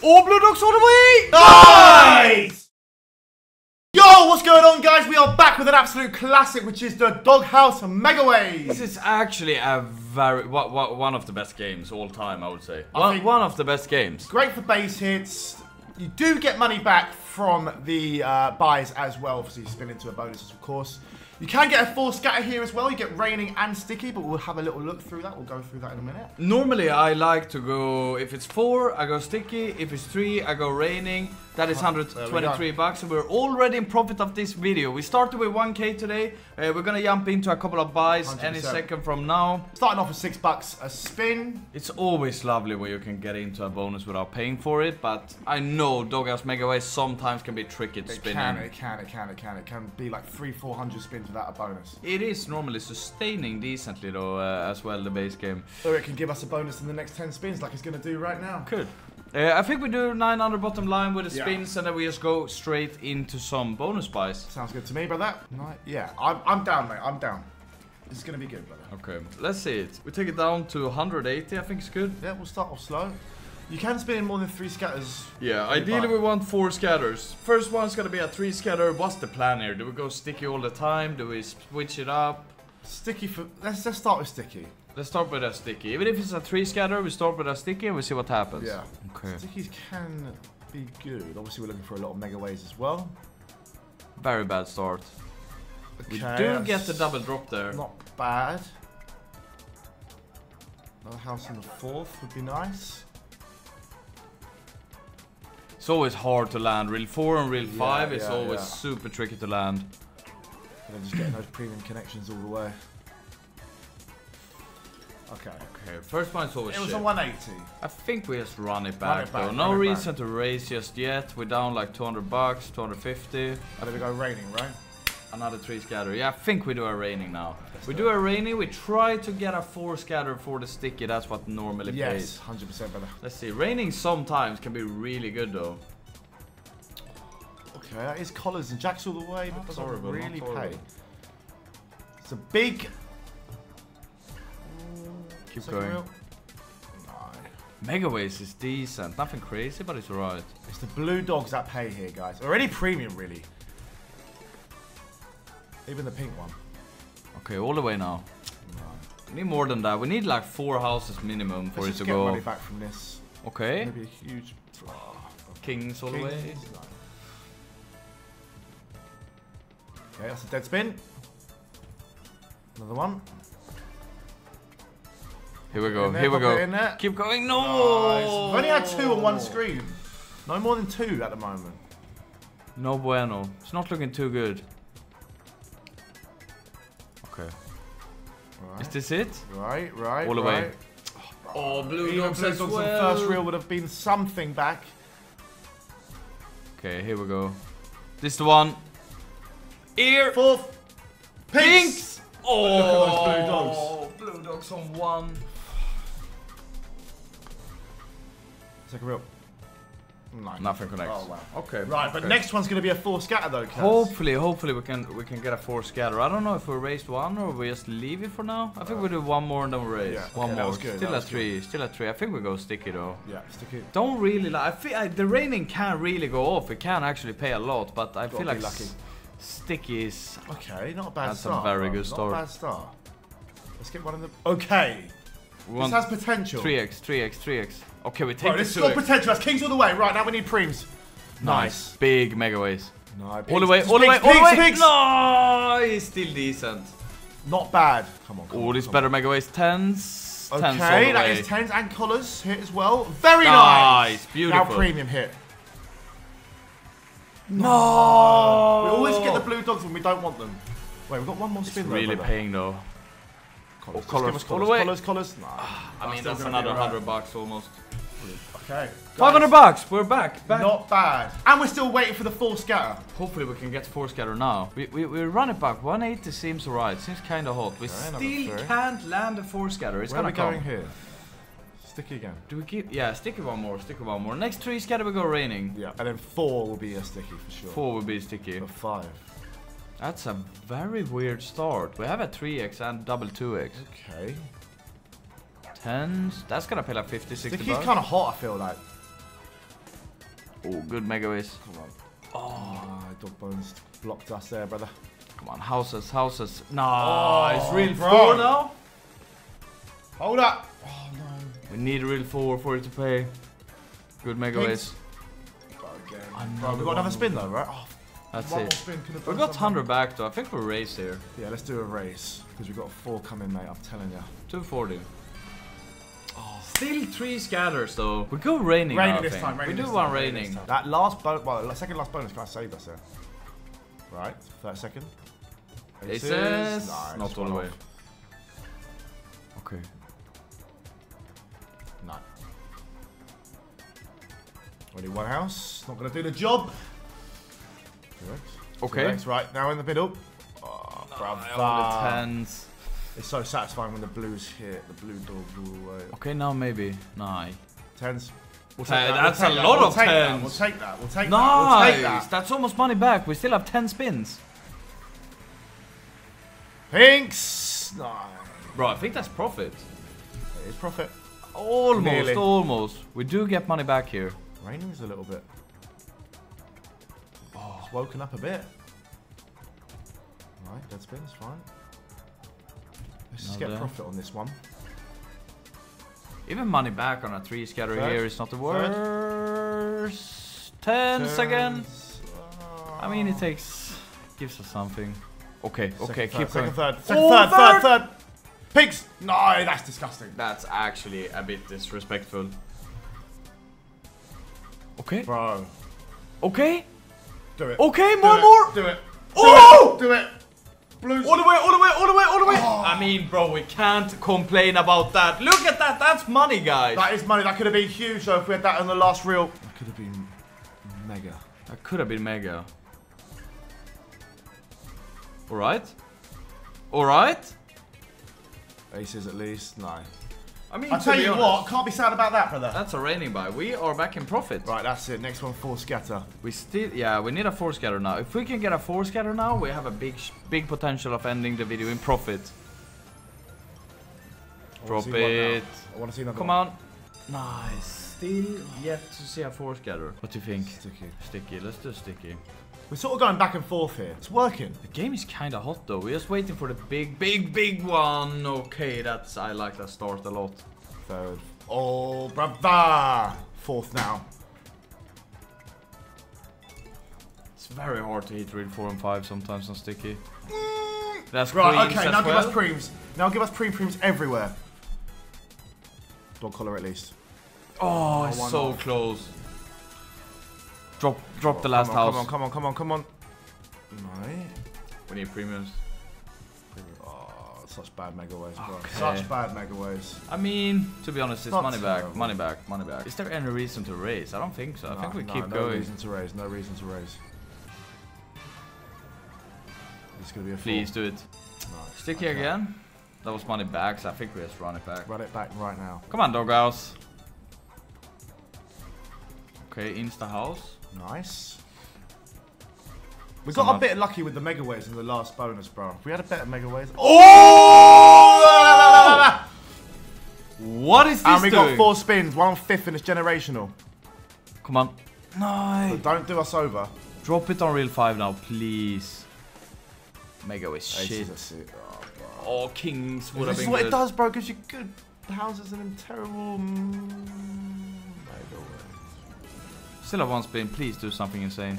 Oh, Blue Dogs all the way! Nice! Yo, what's going on, guys? We are back with an absolute classic, which is the Doghouse from Megaways. This is actually a very one of the best games all time, I would say. I One, one of the best games. Great for base hits. You do get money back from the uh, buys as well, obviously you spin into a bonus, of course. You can get a full scatter here as well. You get raining and sticky, but we'll have a little look through that. We'll go through that in a minute. Normally, I like to go if it's four, I go sticky. If it's three, I go raining. That is 123 bucks, we're already in profit of this video. We started with 1k today. Uh, we're gonna jump into a couple of buys any 100%. second from now. Starting off with six bucks a spin. It's always lovely when you can get into a bonus without paying for it, but I know Doghouse Megaway sometimes can be tricky to It spin can, in. it can, it can, it can. It can be like three, four hundred spins without a bonus. It is normally sustaining decently though, uh, as well, the base game. Or it can give us a bonus in the next 10 spins like it's going to do right now. Could. Uh, I think we do 900 bottom line with the Yeah. spins and then we just go straight into some bonus buys. Sounds good to me, brother. Right, yeah, I'm, I'm down, mate. I'm down. This is going to be good, brother. Okay, let's see it. We take it down to 180, I think it's good. Yeah, we'll start off slow. You can spin in more than three scatters. Yeah, ideally fine. we want four scatters. First one's gonna be a three scatter. What's the plan here? Do we go sticky all the time? Do we switch it up? Sticky for. Let's just start with sticky. Let's start with a sticky. Even if it's a three scatter, we start with a sticky and we see what happens. Yeah. Okay. Stickies can be good. Obviously, we're looking for a lot of mega ways as well. Very bad start. We do get the double drop there. Not bad. Another house in the fourth would be nice. It's always hard to land. Reel 4 and reel 5 is yeah, always yeah. super tricky to land. And then just getting those premium connections all the way. Okay. Okay, first one's always It was shit. a 180. I think we just run it back it back, though. No run it reason to raise just yet. We're down like 200 bucks, 250. And then we go raining, right? Another three scatter. Yeah, I think we do a raining now. Let's we do do a raining. We try to get a four scatter for the sticky. That's what normally Yes, pays. 100% better. Let's see. Raining sometimes can be really good though. Okay, that is collars and jacks all the way, but doesn't horrible, really pay. It's a big. Keep second going. No. Megaways is decent. Nothing crazy, but it's alright. It's the blue dogs that pay here, guys. Or any premium, really. Even the pink one. Okay, all the way now. No. We need more than that. We need like four houses minimum for Let's it to get go. money back from this. Okay. Maybe a huge. Oh, Kings all the way. Kings. Okay, that's a dead spin. Another one. Here we go. There, Here we go. Keep going. Nice. No. We've only had two on one screen. No more than two at the moment. No bueno. It's not looking too good. Okay. Right, Is this it? right, right. All the right. way. Oh, blue Even dogs blue dogs the well. first reel would have been something back. Okay, here we go. This the one. Ear. Fourth. Pinks. Oh, Look at those blue dogs. Oh, blue dogs on one. Second reel. Nine. Nothing connects. Oh wow. Okay. Right, but okay. next one's gonna be a four scatter though, Kaz. Hopefully, hopefully we can we can get a four scatter. I don't know if we raised one or we just leave it for now. I think we do one more and then we raise. Yeah, one okay, more. good, Still that a was good. three. Still a three. I think we go sticky though. Yeah, stick it. Don't really like. I feel I, the raining can really go off. It can actually pay a lot, but I Gotta feel be like lucky. S- sticky is. Okay, not a bad That's a very good Not a bad start. Let's get one in the. Okay. We This has potential. 3x, 3x, 3x. Okay, we take Bro, this has got potential. That's kings all the way. Right now we need preems. Nice. Big mega ways. No, All the way, all the way, all the way. pigs, pigs. Nice. Still decent. Not bad. Come on. Come Oh, on, this come better mega ways. Tens. on. Tens all Okay, the that is tens and collars hit as well. Very Nice, nice. beautiful. Now premium hit. No. We always get the blue dogs when we don't want them. Wait, we've got one more It's spin. though, really brother. paying though. Collars. Oh, Just give us collars, collars. Collars, collars. Nah. I mean, that's another alright. hundred bucks almost. Okay. 500 bucks. We're back. Back. Not bad. And we're still waiting for the full scatter. Hopefully we can get four scatter now. We, we, we run it back. 180 seems alright. Seems kind of hot. We Okay, still can't land a four scatter. It's Where gonna we come. going here? Sticky again. Do we keep? Yeah, sticky one more. Sticky one more. Next three scatter we go raining. Yeah, and then four will be a sticky for sure. Four will be sticky. Or five. That's a very weird start. We have a 3x and double 2x. Okay. Tens. That's gonna pay like 50, 60 Sticky's bucks. kind of hot, I feel like. Oh, good mega ways. Come on. Ah, oh, dog bones blocked us there, brother. Come on, houses, houses. Oh, nice, Oh, reel bro. four now. Hold up. Oh no. We need a reel four for it to pay. Good mega Pinks. ways. Again. We got one. another spin though, right? Oh, That's one it. spin could have We got something. 100 back though. I think we're raised here. Yeah, let's do a race because we've got four coming, mate. I'm telling you. 240. Still three scatters though. We go raining. Raining I this think. time. Raining we do this one raining raining. That last bonus, well, the second last bonus, can I save us there? Right, third second. Aces. Nice, Not all one the way. Okay. Only one house. Not gonna do the job. Correct. Okay. Correct, right now in the middle. Oh, I brother. tens. It's so satisfying when the blues hit. The blue dog blew away. Okay, now maybe. Nine. Tens. We'll Ten, that, that's we'll a take lot we'll of take that, tens. We'll take that. We'll take that. We'll take Nice! that. That's almost money back. We still have 10 spins. Pinks. No. Bro, I think that's profit. It is profit. Almost, Nearly. almost. We do get money back here. Raining's a little bit. Oh, it's woken up a bit. Right, dead spin's fine. Let's just get Another. profit on this one. Even money back on a 3 scatter Third. here is not the worst. Again. Turns. I mean, it uh, takes... Gives us something. Okay, okay, Second, keep third, going. Second, third, second, Oh, third, third, third. third. Pigs. No, that's disgusting. That's actually a bit disrespectful. Okay, Bro, okay, do it. okay, Do more, it. more! Do it. Oh! Do it. Blues. All the way, all the way, all the way, all the way! Oh. I mean, bro, we can't complain about that. Look at that, that's money, guys. That is money. That could have been huge though if we had that on the last reel. That could have been mega. That could have been mega. Alright. Alright. Aces at least. No. I mean, I'll tell you honest, what. Can't be sad about that, brother. That's a raining buy. We are back in profit. Right, that's it. Next one, four scatter. We still, yeah, we need a four scatter now. If we can get a four scatter now, we have a big, sh- big potential of ending the video in profit. I Drop wanna see one it. I want to see another Come one. on. Nice. Still yet to see a four scatter. What do you think? Sticky. Sticky. Let's do sticky. We're sort of going back and forth here. It's working. The game is kind of hot though. We're just waiting for the big, big, big one. Okay, that's I like that start a lot. Third. Oh, brother. Fourth now. It's very hard to hit reel four and five sometimes on sticky. Mm. That's Right, okay, now give us preems. Now give us preem preems everywhere. Dog collar at least. Oh, oh it's so off. close. Drop, drop the Come last on, house. Come on, come on, come on, come on. Right. We need premiums. Oh, such bad mega ways, bro. Okay. Such bad mega ways. I mean, to be honest, it's Not money back, money back, money back. Is there any reason to raise? I don't think so. I think we No, keep no going. No reason to raise. No reason to raise. It's gonna be a four. Please do it. Nice. Sticky Okay. again. That was money back, so I think we just run it back. Run it back right now. Come on, doghouse. Okay, insta house. Nice. We Some got a bit lucky with the mega ways in the last bonus, bro. If we had a better mega ways. Oh! What is this And we got four spins, one on fifth, and it's generational. Come on. But Nice. don't do us over. Drop it on reel five now, please. Mega with Aces shit. Oh, bro. Oh, kings would have This is what good. it does, bro. Gives you good houses and then terrible mm, mega ways. Still have one spin. Please do something insane.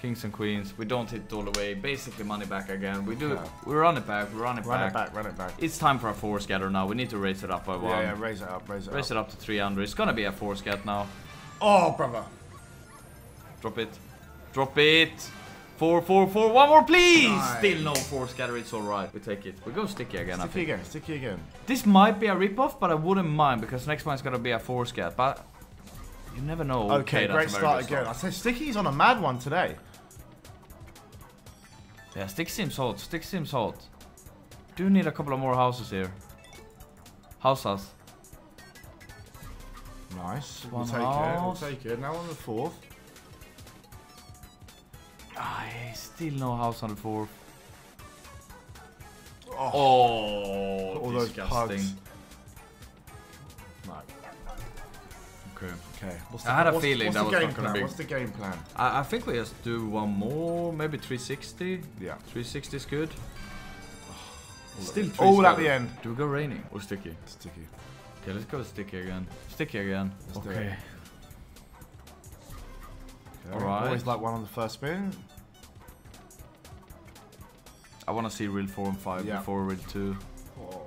Kings and queens. We don't hit it all the way. Basically, money back again. We do. Okay. We run it back. We run it Run back. it back, run it back. It's time for a four scatter now. We need to raise it up by one. Yeah, yeah, raise it up, raise it Raise up. Raise it up to 300. It's gonna be a four scat now. Oh, brother. Drop it. Drop it. Four, four, four. One more, please. Nice. Still no four scatter. It's all right. We take it. We go sticky again. I Sticky again, sticky again. This might be a ripoff, but I wouldn't mind because next one's gonna be a four scat. But you never know. Okay, great start again. I said Sticky's on a mad one today. Yeah, stick seems hot. Stick seems hot. Do need a couple of more houses here. Houses. Nice. One we'll take house. it, we'll take it. Now on the fourth. Ah, still no house on the fourth. Oh, Oh, all those disgusting. pugs. Okay. Okay. What's I had a what's- feeling what's that the was game gonna plan? be- What's the game plan? I, I think we just do one more, maybe 360. Yeah. 360 is good. Still three All at the end. Do we go raining or sticky? Sticky. Okay, let's go sticky again. Sticky again. Let's okay. Okay. Alright. Always like one on the first spin. I want to see reel 4 and 5 Yeah. before reel 2. Oh.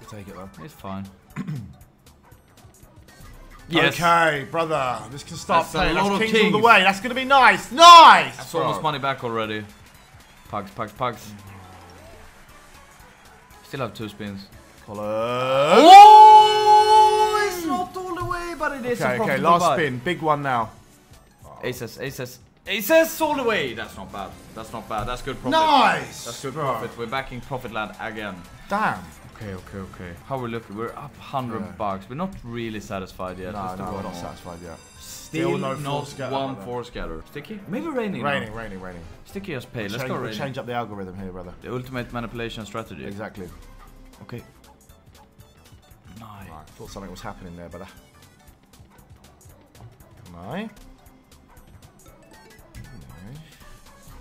We'll take it though. It's fine. Okay, brother. This can start That's a playing. That's lot of kings, all the way. That's gonna be nice. Nice. That's bro. almost money back already. Pugs, pugs, pugs. Still have two spins. Collar. Oh, it's not all the way, but it is a Okay, okay. Last buy. spin. Big one now. Aces, aces, aces all the way. That's not bad. That's not bad. That's good profit. Nice. That's good bro. profit. We're backing profit land again. Damn. Okay, okay, okay. How we looking? We're up 100 Yeah. bucks. We're not really satisfied yet. No, no, we're not satisfied yet. Still, Still no not four scatter, one brother. four scatter. Sticky? Maybe raining. now. Raining, raining, raining. Sticky as pay. Let's change, go we'll raining. change up the algorithm here, brother. The ultimate manipulation strategy. Exactly. Okay. Nice. Right, thought something was happening there, brother. Nine.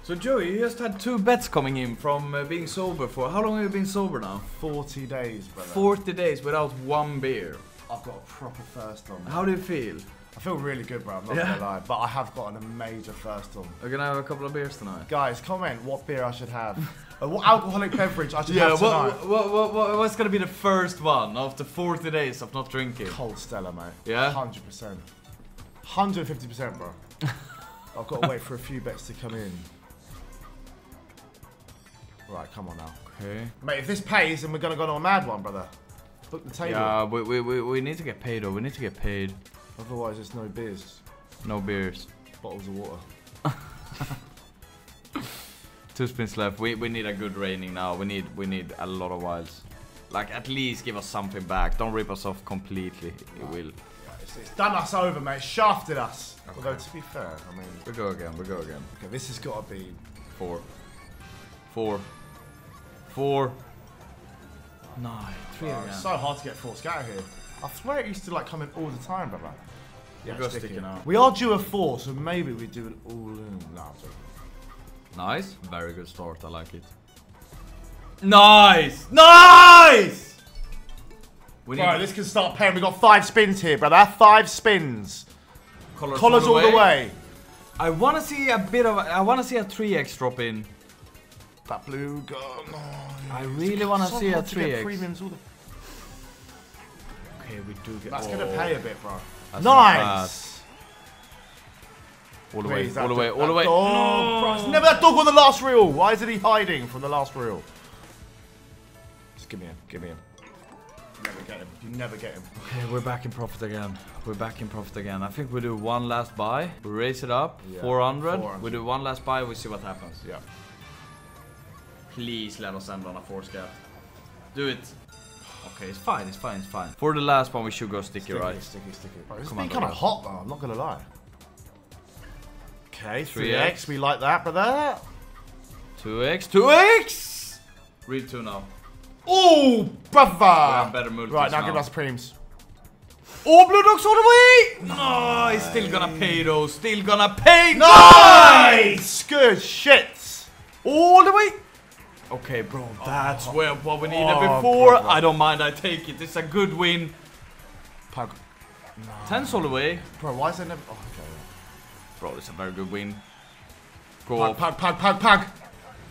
So Joey, you just had two bets coming in from uh, being sober for how long have you been sober now? 40 days, brother. 40 days without one beer. I've got a proper first on. How do you feel? I feel really good, bro. I'm not Yeah. gonna lie, but I have got a major first on. We're gonna have a couple of beers tonight. Guys, comment what beer I should have. uh, what alcoholic beverage I should Yeah, have tonight. what, what, what, what, what's gonna be the first one after 40 days of not drinking? Cold Stella, mate. Yeah? 100%. 150%, bro. I've got to wait for a few bets to come in. Right, come on now. Okay. Mate, if this pays, then we're going to go on a mad one, brother. Book the table. Yeah, we, we, we, we need to get paid though. We need to get paid. Otherwise, there's no beers. No beers. Bottles of water. Two spins left. We, we need a good raining now. We need we need a lot of wilds. Like at least give us something back. Don't rip us off completely. It will. It's, it's done us over, mate. It's shafted us. Although, to be fair, I mean, We go again. We go again. okay, this has got to be. Four. Four. Four. Nine. Three Oh, again. it's so hard to get four scatter here. I swear it used to like come in all the time, brother. Yeah, We'll sticking. sticking out. We are due a four, so maybe we do it all in. No, Nice. Very good start. I like it. Nice. Nice. We Bro, this can start paying. We've got five spins here, brother. Five spins. collars, Collars all the way. I want to see a bit of. A, I want to see a 3x drop in. That blue gun. No. I really want to see a to 3x. Premiums all the. Okay, we do get. That's oh, gonna pay a bit, bro. that's nice. All the Wait, way. that All the way. All the way. Dog, bro, oh, it's never that dog on the last reel. Why is it he hiding from the last reel? Just give me him. Give me him. You never get him. You never get him. Okay, we're back in profit again. We're back in profit again. I think we do one last buy. We raise it up. Yeah, 400. 400. We do one last buy. We see what happens. Yeah. Please let us end on a four scat. Do it. Okay, it's fine. It's fine. It's fine. For the last one, we should go sticky, Sticky, right? sticky, sticky. Bro, it's Come been kind of hot though. I'm not gonna lie. Okay, 3x. 3x. We like that, brother. 2x. 2x! Read 2 now. Oh, brother. have better multis Right now, now. give us preems. Oh, Blue Dogs all the way! No, he's still gonna pay though. Still gonna pay. Nice. Good shit. All the way. Okay, bro, that's oh, where what we needed Oh, before. I don't mind. I take it. It's a good win. Pug. Tens all the way. Bro, why is there never? Oh, okay. Bro, it's a very good win. Go Pug, pug, pug, pug, pug.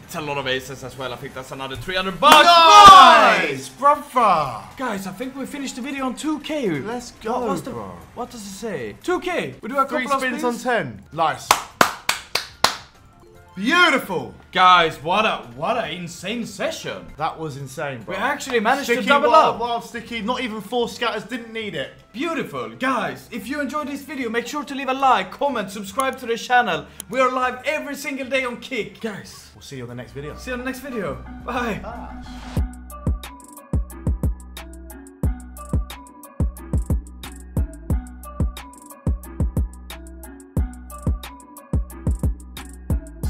It's a lot of aces as well. I think that's another 300 bucks. Nice, brother. Guys, I think we finished the video on 2k. Let's What, go, the- what does it say? 2k. We do a Three couple of spins spins on ten. Nice. Beautiful. Guys, what a what a insane session. That was insane, bro. We actually managed Sticky to double wild, up. Wild sticky. Not even four scatters. Didn't need it. Beautiful. Guys, if you enjoyed this video, make sure to leave a like, comment, subscribe to the channel. We are live every single day on Kick. Guys, We'll see you on the next video. see you on the next video. Bye.